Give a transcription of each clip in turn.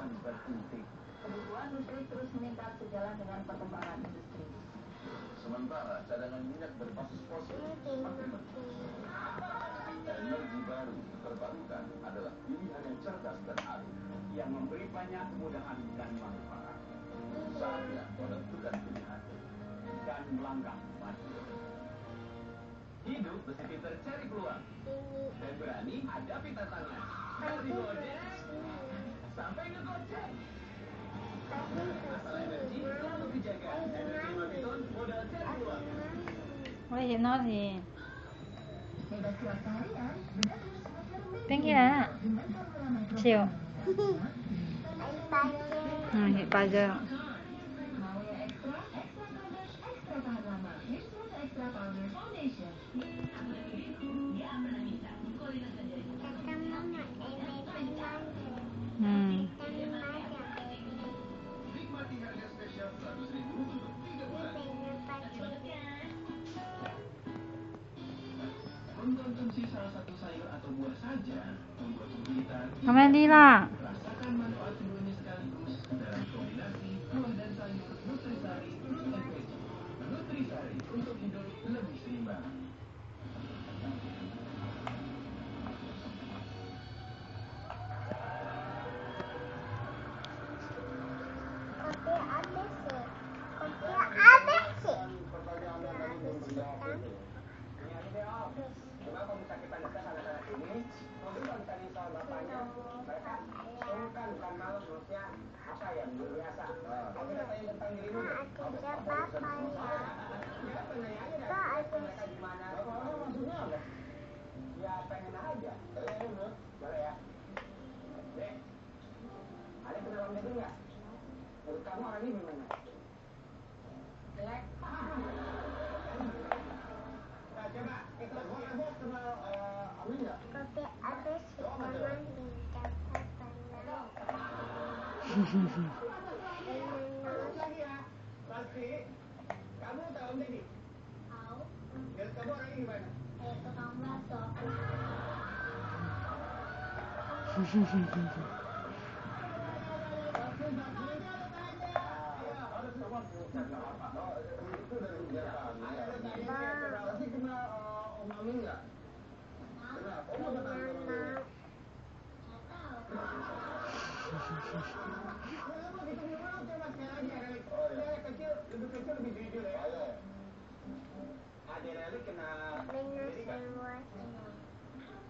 Kebutuhan listrik terus meningkat sejalan dengan perkembangan industri. Sementara cadangan minyak berbasis fosil makin Energi baru terbarukan adalah pilihan yang cerdas dan arif yang memberi banyak kemudahan dan manfaat. Saatnya menentukan pilihan dan melangkah maju. Hidup mesti pintar cari peluang dan berani hadapi tantangan. Harry Modest sampai ke Gojek. Asal energi selalu dijaga. Energi modal Bebas keluar seharian, đi lah Rasakan manfaat keduanya sekaligus dalam kamu tahu Om Deddy? Menurut kamu orangnya gimana? Tapi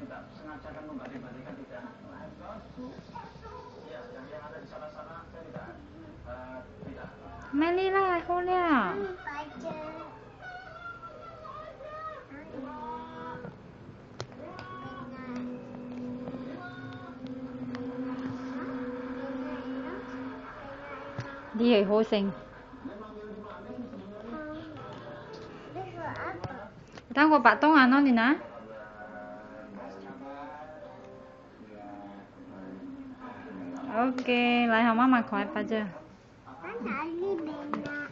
tidak sengaja akan membanding-bandingkan tidak. Ya, Đi rồi hô sinh. Tao có bạn tông à nó đi nè. Ok, lại học mama khỏi bà chưa? Anh đã đi bên nào?